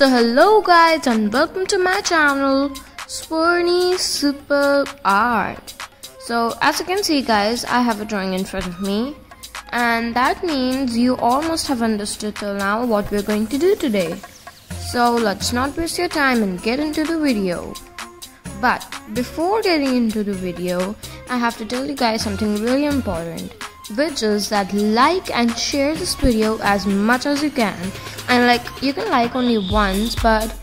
So hello guys and welcome to my channel Swarni Super Art. So as you can see guys I have a drawing in front of me and that means you almost have understood till now what we're going to do today. So let's not waste your time and get into the video. But before getting into the video I have to tell you guys something really important which is that like and share this video as much as you can. And like you can like only once but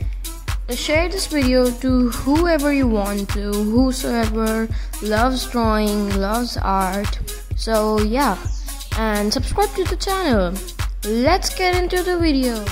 share this video to whoever you want to whosoever loves drawing loves art. So yeah. And subscribe to the channel. Let's get into the video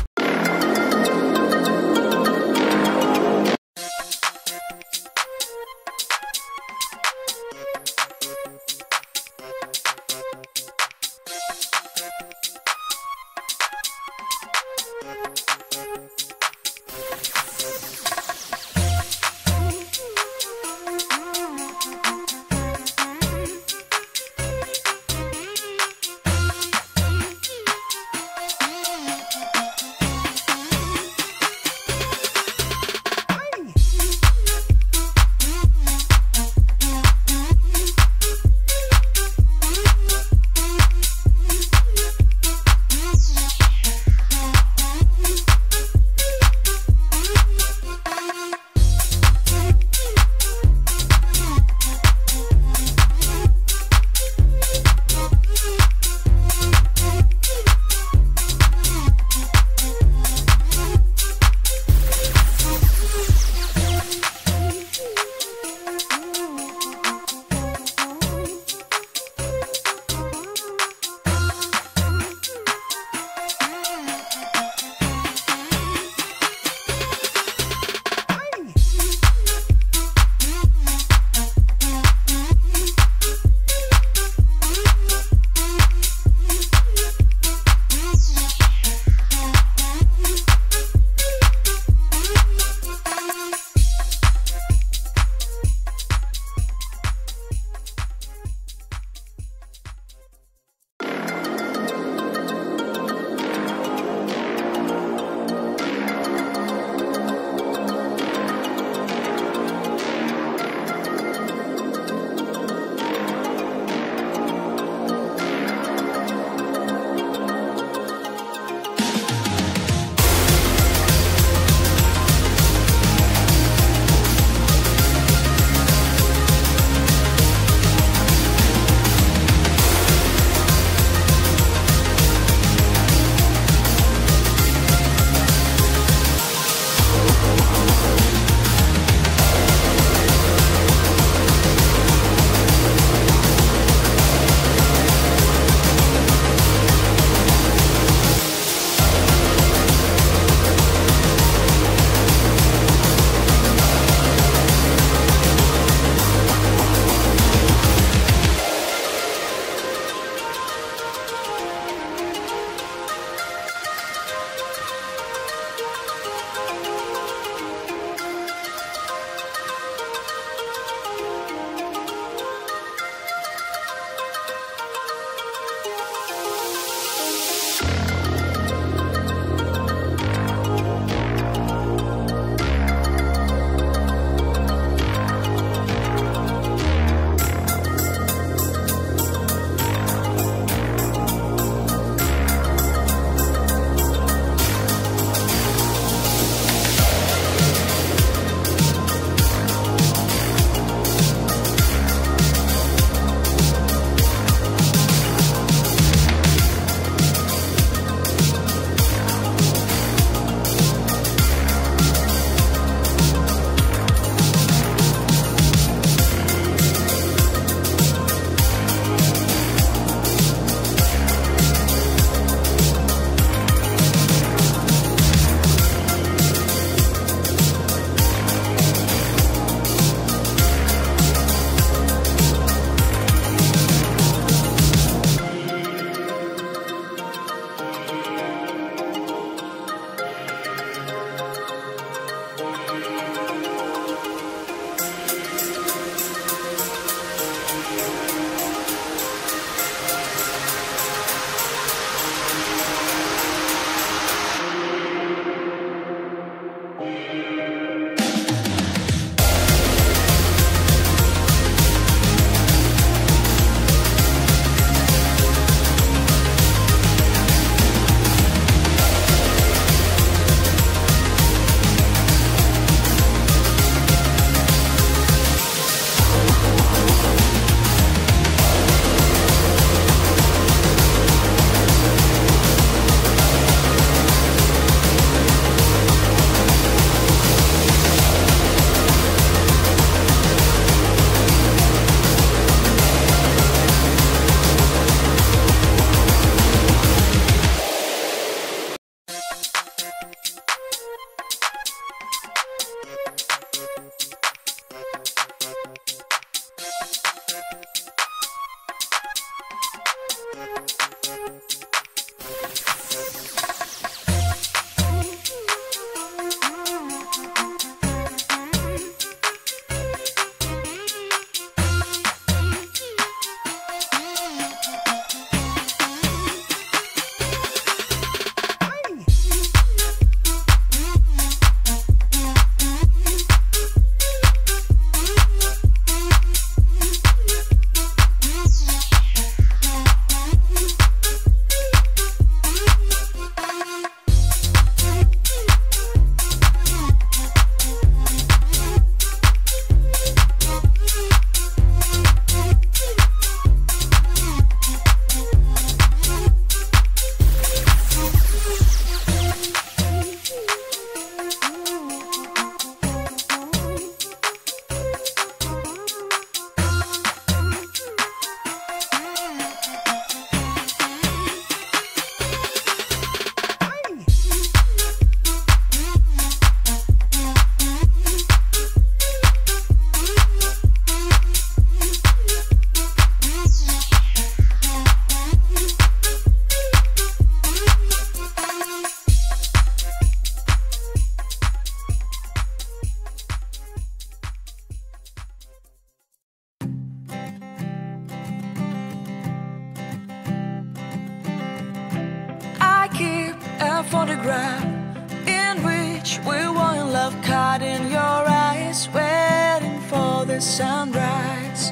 light in your eyes, waiting for the sunrise.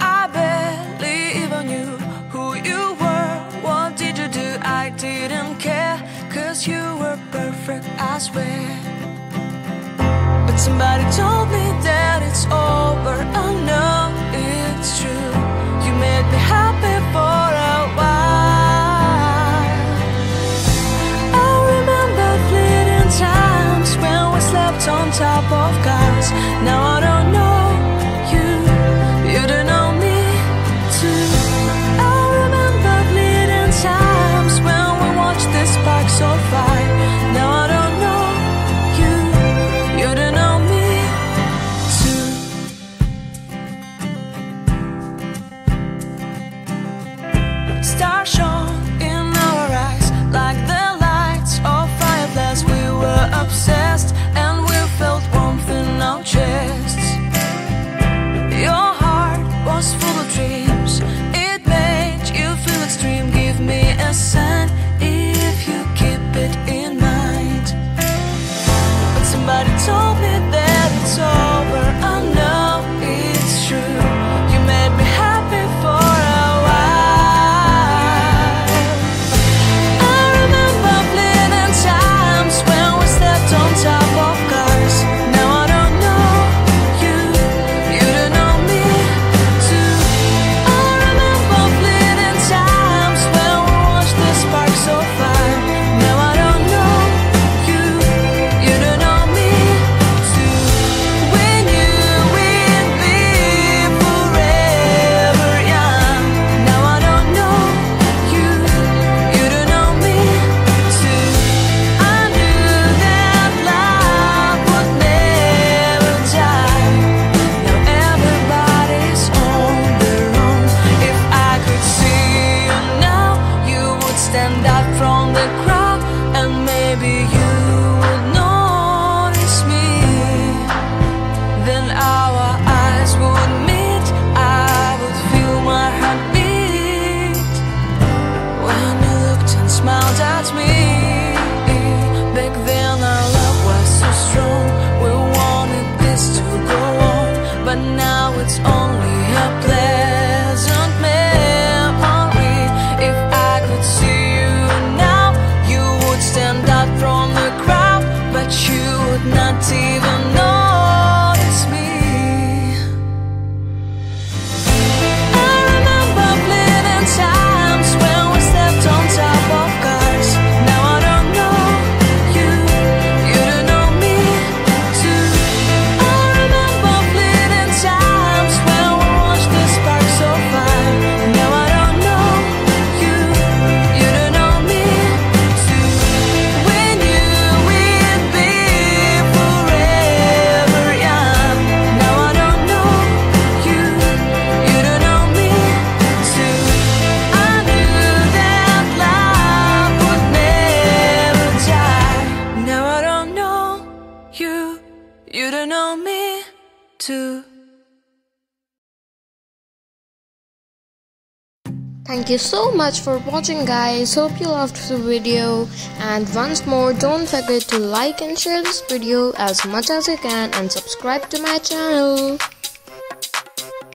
I believe on you, who you were. What did you do? I didn't care, cause you were perfect, I swear. But somebody told smiled at me. you, you don't know me too. Thank you so much for watching guys, hope you loved the video and once more don't forget to like and share this video as much as you can and subscribe to my channel.